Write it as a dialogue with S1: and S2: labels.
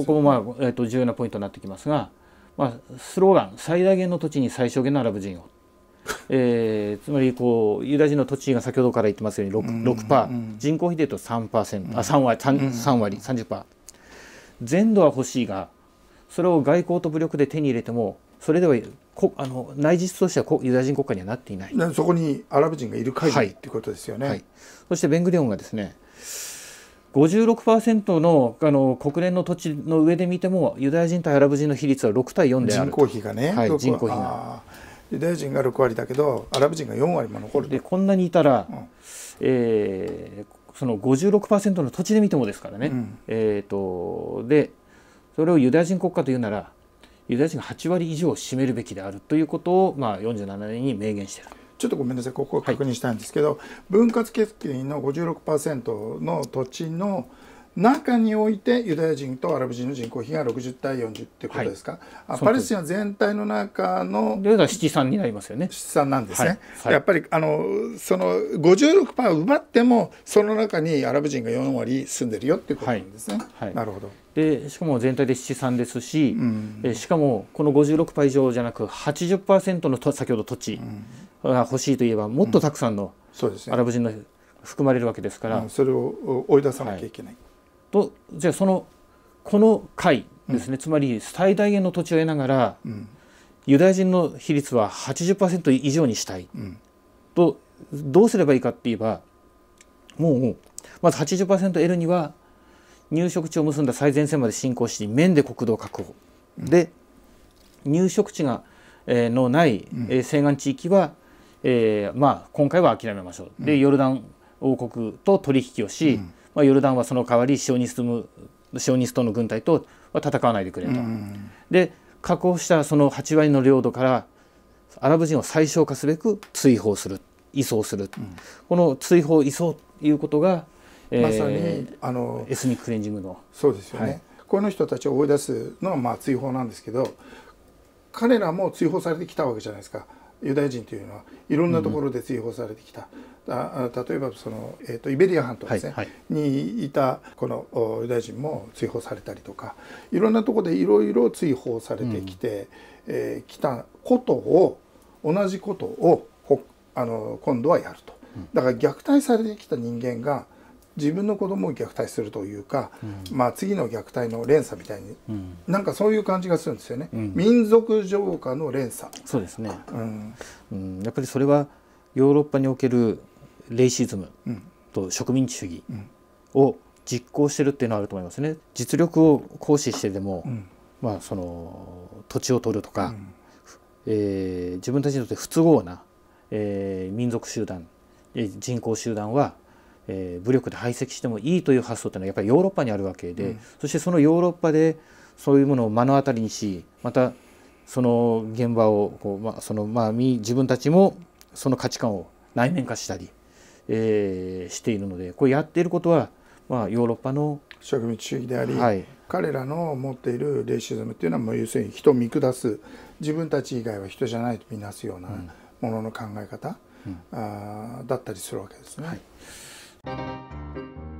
S1: ここも、まあえー、と重要なポイントになってきますが、まあ、スローガン「最大限の土地に最小限のアラブ人を」えー、つまりこうユダヤ人の土地が先ほどから言ってますように 6%, 6%人口比でいうと3%、あ3割 3, 3割30%全土は欲しいがそれを外交と武力で手に入れてもそれではこあの内実としてはユダヤ人国家にはなっていない。
S2: そこにアラブ人がいる限り、はい、っていうことですよね、はい、
S1: そしてベングリオンがですね56%のあの国連の土地の上で見てもユダヤ人対アラブ人の比率は6対4である
S2: 人口比がね、はい、人口比が。ユダヤ人が6割だけどアラブ人が4割も残る
S1: でこんなにいたら、うん、えー、その56%の土地で見てもですからね、うん、えーと、でそれをユダヤ人国家というならユダヤ人が8割以上を占めるべきであるということを、まあ、47年に明言している。
S2: ちょっとごめんなさい。ここを確認したいんですけど、はい、分割決議の56%の土地の中においてユダヤ人とアラブ人の人口比が60対40ってことですか、はい、パレスチナ全体の中の
S1: 七三になりますよね。
S2: 七三なんですね、はい。はい、やっぱりあのその56%奪ってもその中にアラブ人が4割住んでるよっていうことなんですね、なるほど。
S1: でしかも全体で七三ですし、うん、えしかもこの56%以上じゃなく80%のと先ほど土地が欲しいといえばもっとたくさんのアラブ人の含まれるわけですから、うん、
S2: それを追い出さなきゃいけない、
S1: とじゃあそのこの会ですね、うん、つまり最大限の土地を得ながら、うん、ユダヤ人の比率は80%以上にしたい、うん、とどうすればいいかって言えばもうまず80%得るには入植地を結んだ最前線まで進行し面で国土確保、で入植地が、えー、のない、えー、西岸地域は、えーまあ、今回は諦めましょう、でヨルダン王国と取引をし、まあ、ヨルダンはその代わりシオニスムシオニストの軍隊とは戦わないでくれと。で確保したその8割の領土からアラブ人を最小化すべく追放する移送する、うん、この追放移送ということが、
S2: えー、まさにあの
S1: エスニッククレンジングの
S2: そうですよね、はい、この人たちを追い出すのはまあ追放なんですけど彼らも追放されてきたわけじゃないですかユダヤ人というのはいろんなところで追放されてきた、うん、あ例えばその、えーと、イベリア半島ですね、はいはい、にいたこのユダヤ人も追放されたりとかいろんなところでいろいろ追放されてきて、うん、えー、きたことを同じことをあの今度はやると。だから虐待されてきた人間が自分の子供を虐待するというか、うん、まあ次の虐待の連鎖みたいに、うん、なんかそういう感じがするんですよね、うん、民族浄化の連鎖。
S1: そうですね、うん、やっぱりそれはヨーロッパにおけるレイシズムと植民地主義を実行してるっていうのはあると思いますね。実力を行使してでも、まあその土地を取るとか、うん、えー、自分たちにとって不都合な、えー、民族集団人口集団はえー、武力で排斥してもいいという発想というのはやっぱりヨーロッパにあるわけで、うん、そしてそのヨーロッパでそういうものを目の当たりにしまたその現場をこう、まあそのまあ、自分たちもその価値観を内面化したり、えー、しているのでこれやっていることは、まあ、ヨーロッパの
S2: 植民地主義であり、はい、彼らの持っているレイシズムっていうのはもう要するに人を見下す自分たち以外は人じゃないとみなすようなものの考え方、うん、あだったりするわけですね。はい Thank you.